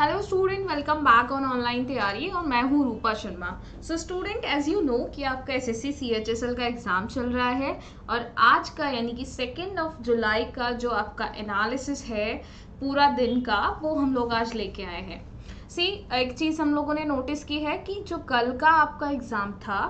Hello student welcome back on online तैयारी और मैं हूँ Rupa Sharma. So student as you know कि आपका एस एस सी का एग्ज़ाम चल रहा है और आज का यानी कि सेकेंड ऑफ़ जुलाई का जो आपका एनालिसिस है, पूरा दिन का, वो हम लोग आज लेके आए हैं। सी एक चीज़ हम लोगों ने नोटिस की है कि जो कल का आपका एग्ज़ाम था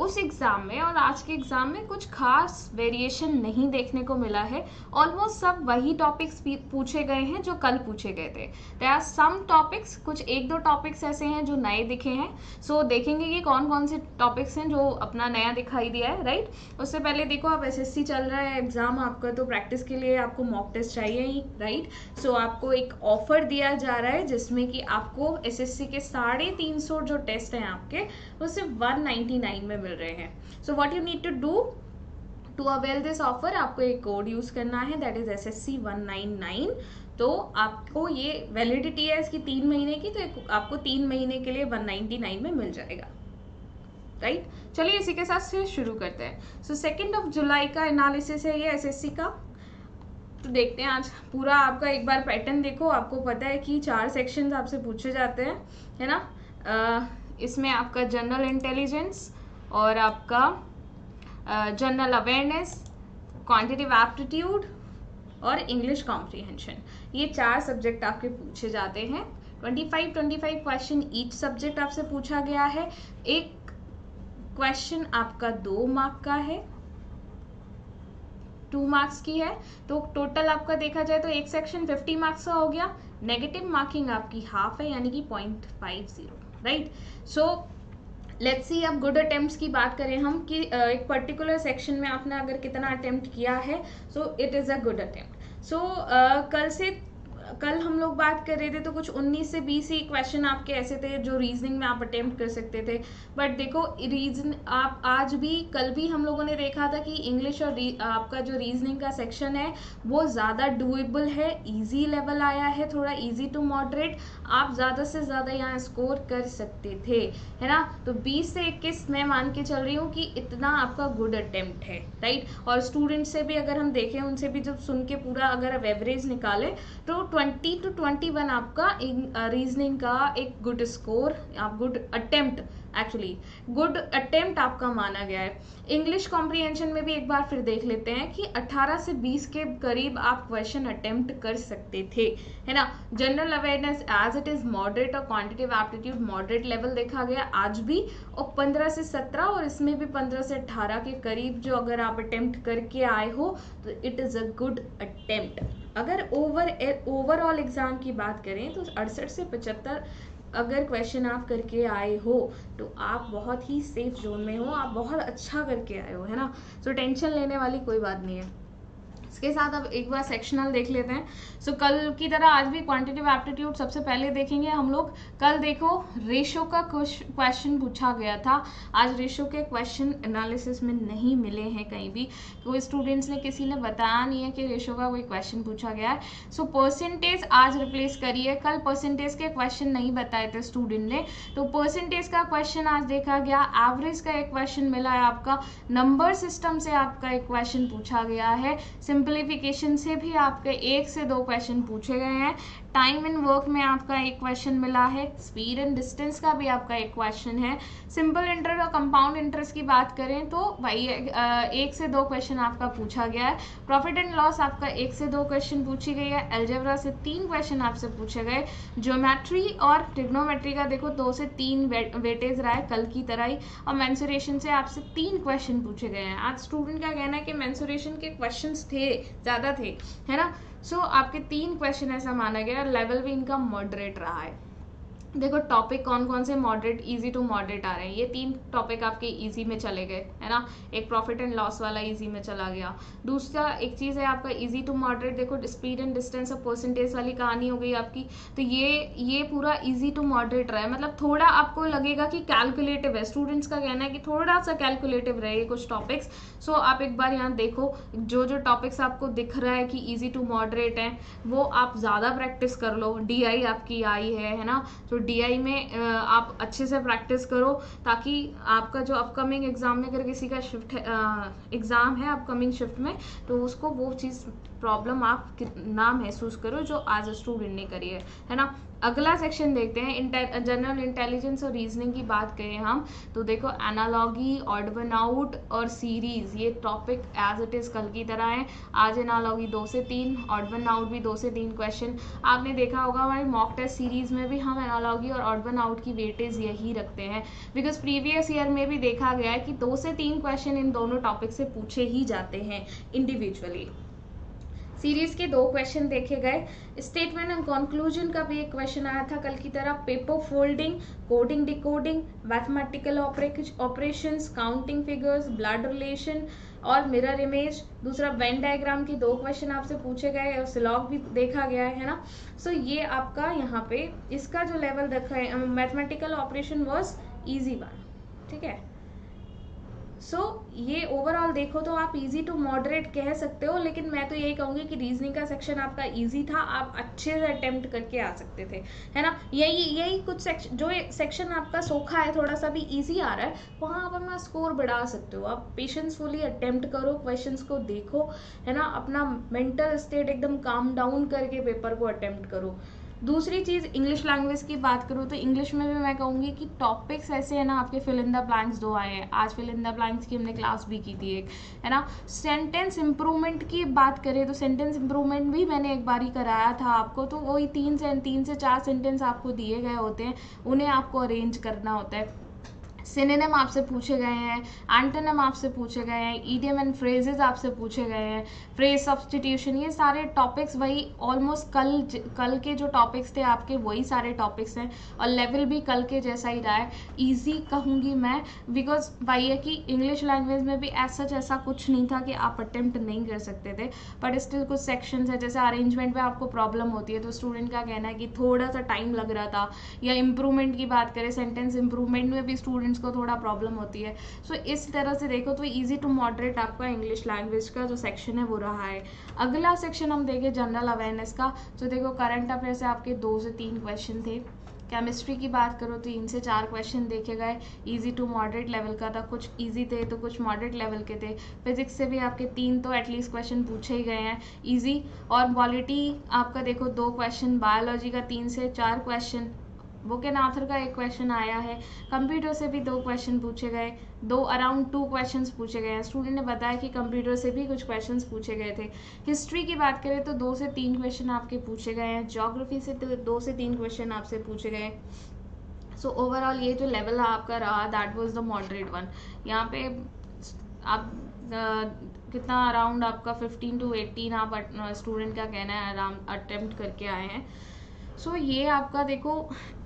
उस एग्ज़ाम में और आज के एग्ज़ाम में कुछ खास वेरिएशन नहीं देखने को मिला है। ऑलमोस्ट सब वही टॉपिक्स पूछे गए हैं जो कल पूछे गए थे। दे आर सम टॉपिक्स कुछ एक दो टॉपिक्स ऐसे हैं जो नए दिखे हैं। सो so, देखेंगे कि कौन कौन से टॉपिक्स हैं जो अपना नया दिखाई दिया है राइट उससे पहले देखो आप एस चल रहा है एग्ज़ाम आपका तो प्रैक्टिस के लिए आपको मॉक टेस्ट चाहिए ही राइट सो so, आपको एक ऑफ़र दिया जा रहा है जिसमें कि आपको एसएससी के साढ़े तीन सौ जो टेस्ट हैं आपके वो सिर्फ़ वन में मिल रहे हैं। So what you need to do to avail this offer आपको एक कोड यूज़ करना है that is S S C one nine nine तो आपको ये वैलिडिटी है इसकी तीन महीने की तो आपको तीन महीने के लिए वन नाइनटी नाइन में मिल जाएगा। Right right? चलिए इसी के साथ फिर शुरू करते हैं। सो सेकेंड ऑफ़ जुलाई का एनालिसिस है ये एसएससी का। तो देखते हैं आज पूरा आपका एक बार पैटर्न देखो आपको पता है कि चार सेक्शंस आपसे पूछे जाते हैं है ना? आ, इसमें आपका जनरल इंटेलिजेंस और आपका जनरल अवेयरनेस क्वांटिटिव एप्टीट्यूड और इंग्लिश कॉम्प्रीहेंशन ये चार सब्जेक्ट आपके पूछे जाते हैं. 25 25 क्वेश्चन ईच सब्जेक्ट आपसे पूछा गया है. एक क्वेश्चन आपका दो मार्क का है. टू मार्क्स की है. तो टोटल आपका देखा जाए तो एक सेक्शन 50 मार्क्स का हो गया. नेगेटिव मार्किंग आपकी हाफ़ है, यानी कि point five zero right so let's see अब गुड अटेम्प्ट की बात करें हम कि एक पर्टिकुलर सेक्शन में आपने अगर कितना अटेम्प्ट किया है so it is a good attempt so कल से कल हम लोग बात कर रहे थे तो कुछ 19 से 20 ही क्वेश्चन आपके ऐसे थे जो रीजनिंग में आप अटेम्प्ट कर सकते थे। बट देखो रीजन आप आज भी, कल भी हम लोगों ने देखा था कि इंग्लिश और आपका जो रीजनिंग का सेक्शन है, वो ज़्यादा डुएबल है इजी लेवल आया है, थोड़ा इजी टू मॉडरेट आप ज़्यादा से ज़्यादा यहाँ स्कोर कर सकते थे, है ना? तो 20 से 21 मैं मान के चल रही हूँ कि इतना आपका गुड अटेम्प्ट है राइट और स्टूडेंट से भी अगर हम देखें, उनसे भी जब सुन के पूरा अगर एवरेज निकालें तो ट्वेंटी टू ट्वेंटी वन आपका रीजनिंग का एक गुड स्कोर आप good attempt actually good attempt आपका माना गया है। इंग्लिश कॉम्प्रीहेंशन में भी एक बार फिर देख लेते हैं कि 18 से 20 के करीब आप क्वेश्चन अटेम्प्ट कर सकते थे, है ना? General awareness as it is moderate और क्वांटिटिव एप्टीट्यूड मॉडरेट लेवल देखा गया। आज भी और 15 से 17 और इसमें भी 15 से 18 के करीब जो अगर आप अटेम्प्ट करके आए हो तो it is a good attempt अगर ओवर ओवरऑल एग्ज़ाम की बात करें तो अड़सठ से पचहत्तर अगर क्वेश्चन आप करके आए हो तो आप बहुत ही सेफ़ जोन में हो आप बहुत अच्छा करके आए हो है ना? सो so, टेंशन लेने वाली कोई बात नहीं है। इसके साथ अब एक बार सेक्शनल देख लेते हैं। सो so, कल की तरह आज भी क्वांटिटिव एप्टीट्यूड सबसे पहले देखेंगे हम लोग। कल देखो रेशो का क्वेश्चन पूछा गया था। आज रेशो के क्वेश्चन एनालिसिस में नहीं मिले हैं कहीं भी। कोई स्टूडेंट्स ने किसी ने बताया नहीं है कि रेशो का कोई क्वेश्चन पूछा गया है। सो परसेंटेज आज रिप्लेस करिए कल परसेंटेज के क्वेश्चन नहीं बताए थे स्टूडेंट ने। तो परसेंटेज का क्वेश्चन आज देखा गया। एवरेज का एक क्वेश्चन मिला है आपका। नंबर सिस्टम से आपका एक क्वेश्चन पूछा गया है। सिंपल सिंप्लीफिकेशन से भी आपके एक से दो क्वेश्चन पूछे गए हैं। टाइम एंड वर्क में आपका एक क्वेश्चन मिला है स्पीड एंड डिस्टेंस का भी आपका एक क्वेश्चन है। सिंपल इंटरेस्ट और कंपाउंड इंटरेस्ट की बात करें तो भाई एक से दो क्वेश्चन आपका पूछा गया है। प्रॉफिट एंड लॉस आपका एक से दो क्वेश्चन पूछी गई है। एल्जेब्रा से तीन क्वेश्चन आपसे पूछे गए। ज्योमेट्री और टिग्नोमेट्री का देखो दो से तीन वेटेज रहा है कल की तरह ही। और मैंसुरेशन से आपसे तीन क्वेश्चन पूछे गए हैं। आज स्टूडेंट का कहना है कि मैंसुरेशन के क्वेश्चन थे ज़्यादा थे है ना? सो so, आपके तीन क्वेश्चन ऐसा माना गया। लेवल भी इनका मॉडरेट रहा है। देखो टॉपिक कौन कौन से मॉडरेट इजी टू मॉडरेट आ रहे हैं। ये तीन टॉपिक आपके इजी में चले गए, है ना? एक प्रॉफिट एंड लॉस वाला इजी में चला गया। दूसरा एक चीज़ है आपका इजी टू मॉडरेट देखो स्पीड एंड डिस्टेंस और परसेंटेज वाली कहानी हो गई आपकी। तो ये ये पूरा इजी टू मॉडरेट रहा है। मतलब थोड़ा आपको लगेगा कि कैलकुलेटिव है। स्टूडेंट्स का कहना है कि थोड़ा सा कैलकुलेटिव रहे कुछ टॉपिक्स सो आप एक बार यहाँ देखो, जो जो टॉपिक्स आपको दिख रहा है कि ईजी टू मॉडरेट है, वो आप ज़्यादा प्रैक्टिस कर लो। डीआई आपकी आई है है ना? तो डीआई में आप अच्छे से प्रैक्टिस करो ताकि आपका जो अपकमिंग एग्ज़ाम में अगर किसी का शिफ्ट एग्ज़ाम है अपकमिंग शिफ्ट में तो उसको वो चीज़ प्रॉब्लम आप ना महसूस करो जो आज स्टूडेंट ने करी है है ना? अगला सेक्शन देखते हैं जनरल इंटेलिजेंस और रीजनिंग की बात करें हम तो देखो एनालॉगी ऑड वन आउट और सीरीज़ ये टॉपिक एज इट इज़ कल की तरह है। आज एनालॉगी दो से तीन ऑड वन आउट भी दो से तीन क्वेश्चन आपने देखा होगा हमारे मॉक टेस्ट सीरीज़ में भी हम एनालॉगी और ऑड वन आउट की वेटेज यही रखते हैं। बिकॉज़ प्रीवियस ईयर में भी देखा गया है कि दो से तीन क्वेश्चन इन दोनों टॉपिक से पूछे ही जाते हैं इंडिविजुअली सीरीज़ के दो क्वेश्चन देखे गए। स्टेटमेंट एंड कंक्लूजन का भी एक क्वेश्चन आया था कल की तरह। Paper folding coding decoding mathematical operation counting figures blood relation और मिरर इमेज दूसरा वेन डायग्राम के दो क्वेश्चन आपसे पूछे गए और सिलॉग भी देखा गया है ना? सो so, ये आपका यहाँ पे इसका जो लेवल रखा है mathematical operation was easy one ठीक है? सो so, ये ओवरऑल देखो तो आप इजी टू मॉडरेट कह सकते हो लेकिन मैं तो यही कहूँगी कि रीजनिंग का सेक्शन आपका इजी था आप अच्छे से अटेम्प्ट करके आ सकते थे है ना? यही यही कुछ सेक्शन जो सेक्शन आपका सोखा है थोड़ा सा भी इजी आ रहा है वहाँ आप अपना स्कोर बढ़ा सकते हो। आप पेशेंसफुली अटेम्प्ट करो क्वेश्चंस को देखो है ना? अपना मेंटल स्टेट एकदम काम डाउन करके पेपर को अटेम्प्ट करो। दूसरी चीज़ इंग्लिश लैंग्वेज की बात करूँ तो इंग्लिश में भी मैं कहूँगी कि टॉपिक्स ऐसे है ना, आपके फिल इन द ब्लैंक्स दो आए हैं। आज फिल इन द ब्लैंक्स की हमने क्लास भी की थी एक, है ना? सेंटेंस इम्प्रूवमेंट की बात करें तो सेंटेंस इम्प्रूवमेंट भी मैंने एक बार ही कराया था आपको तो वही तीन से तीन से चार सेंटेंस आपको दिए गए होते हैं, उन्हें आपको अरेंज करना होता है। सिनेम आपसे पूछे गए हैं एंटोनम आपसे पूछे गए हैं ईडियम एंड फ्रेजेस आपसे पूछे गए हैं फ्रेज सब्सटीट्यूशन ये सारे टॉपिक्स वही ऑलमोस्ट कल कल के जो टॉपिक्स थे आपके, वही सारे टॉपिक्स हैं और लेवल भी कल के जैसा ही रहा है। ईजी कहूँगी मैं बिकॉज़ भाई है कि इंग्लिश लैंग्वेज में भी ऐसा जैसा कुछ नहीं था कि आप अटेम्प्ट नहीं कर सकते थे बट स्टिल कुछ सेक्शंस है, जैसे अरेंजमेंट में आपको प्रॉब्लम होती है तो स्टूडेंट का कहना है कि थोड़ा सा टाइम लग रहा था, या इम्प्रूवमेंट की बात करें सेंटेंस इम्प्रूवमेंट में भी स्टूडेंट स्टूडेंट्स को थोड़ा प्रॉब्लम होती है। सो so, इस तरह से देखो तो ईजी टू मॉडरेट आपका इंग्लिश लैंग्वेज का जो सेक्शन है वो रहा है। अगला सेक्शन हम देखें जनरल अवेयरनेस का। तो देखो करंट अफेयर से आपके दो से तीन क्वेश्चन थे। केमिस्ट्री की बात करो तो तीन से चार क्वेश्चन देखे गए। इजी टू मॉडरेट लेवल का था। कुछ इजी थे तो कुछ मॉडरेट लेवल के थे। फिजिक्स से भी आपके तीन तो एटलीस्ट क्वेश्चन पूछे ही गए हैं। इजी और क्वालिटी आपका देखो दो क्वेश्चन बायोलॉजी का तीन से चार क्वेश्चन बुक एंड आथर का एक क्वेश्चन आया है। कंप्यूटर से भी दो क्वेश्चन पूछे गए। दो अराउंड टू क्वेश्चंस पूछे गए। हैं स्टूडेंट ने बताया कि कंप्यूटर से भी कुछ क्वेश्चंस पूछे गए थे। हिस्ट्री की बात करें तो दो से तीन क्वेश्चन आपके पूछे गए हैं। जोग्राफी से तो दो से तीन क्वेश्चन आपसे पूछे गए। सो so, ओवरऑल ये जो लेवल आपका रहा that was the moderate one यहाँ पे आप uh, कितना अराउंड आपका फिफ्टीन टू एटीन आप स्टूडेंट का कहना है अटेम्प्ट करके आए हैं। सो so, ये आपका देखो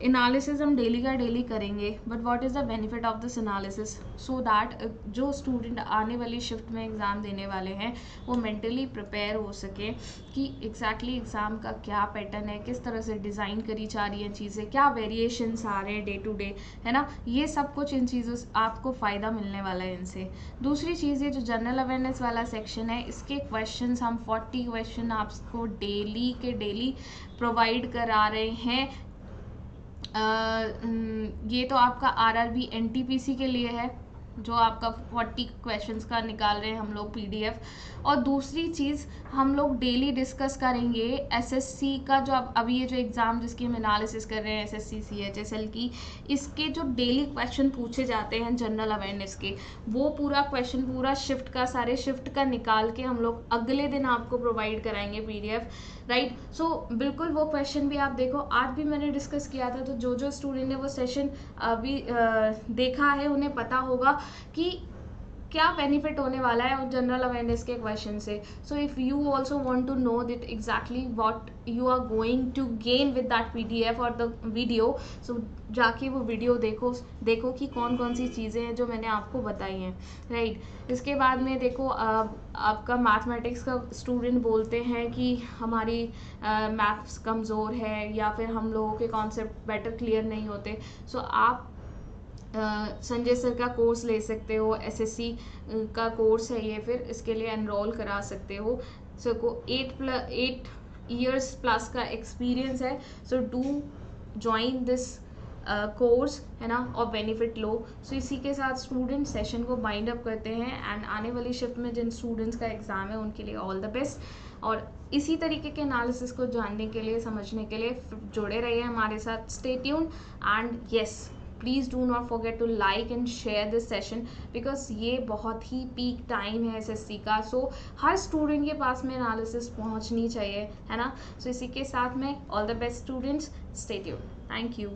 एनालिसिस हम डेली का डेली करेंगे but what is the benefit of this analysis so that जो स्टूडेंट आने वाली शिफ्ट में एग्ज़ाम देने वाले हैं वो मेंटली प्रिपेयर हो सके कि एग्जैक्टली exactly एग्ज़ाम का क्या पैटर्न है किस तरह से डिज़ाइन करी जा रही हैं चीज़ें क्या वेरिएशंस आ रहे हैं डे टू डे है ना? ये सब कुछ इन चीज़ों से आपको फ़ायदा मिलने वाला है इनसे। दूसरी चीज़ ये जो जनरल अवेयरनेस वाला सेक्शन है इसके क्वेश्चन हम फोर्टी क्वेश्चन आपको डेली के डेली प्रोवाइड करा रहे हैं। आ, ये तो आपका आर आर बी एन के लिए है। जो आपका फोर्टी क्वेश्चंस का निकाल रहे हैं हम लोग पीडीएफ और दूसरी चीज़, हम लोग डेली डिस्कस करेंगे एसएससी का जो अभी ये जो एग्ज़ाम जिसकी हम एनालिसिस कर रहे हैं एसएससी सीएचएसएल की, इसके जो डेली क्वेश्चन पूछे जाते हैं जनरल अवेयरनेस के, वो पूरा क्वेश्चन पूरा शिफ्ट का, सारे शिफ्ट का निकाल के हम लोग अगले दिन आपको प्रोवाइड कराएँगे पीडीएफ राइट सो बिल्कुल वो क्वेश्चन भी आप देखो, आज भी मैंने डिस्कस किया था तो जो जो स्टूडेंट ने वो सेशन अभी देखा है, उन्हें पता होगा। कि क्या बेनिफिट होने वाला है जनरल अवेयरनेस के क्वेश्चन से so if you also want to know that exactly what you are going to gain with that P D F और द वीडियो सो जाके वो वीडियो देखो देखो कि कौन कौन सी चीज़ें हैं जो मैंने आपको बताई हैं राइट right. इसके बाद में देखो आ, आपका मैथमेटिक्स का स्टूडेंट बोलते हैं कि हमारी मैथ्स कमज़ोर है या फिर हम लोगों के कॉन्सेप्ट बेटर क्लियर नहीं होते सो so, आप संजय सर का कोर्स ले सकते हो एसएससी का कोर्स है ये, फिर इसके लिए एनरोल करा सकते हो। सर को eight plus eight years plus का एक्सपीरियंस है। So do join this course है ना और बेनिफिट लो। सो इसी के साथ स्टूडेंट सेशन को बाइंड अप करते हैं एंड आने वाली शिफ्ट में जिन स्टूडेंट्स का एग्ज़ाम है, उनके लिए ऑल द बेस्ट और इसी तरीके के एनालिसिस को जानने के लिए, समझने के लिए जुड़े रहिए हमारे साथ। Stay tune and yes please do not forget to like and share this session because ये बहुत ही पीक टाइम है एसएससी का। सो so, हर स्टूडेंट के पास में एनालिसिस पहुंचनी चाहिए है ना? सो so, इसी के साथ में all the best students stay tune thank you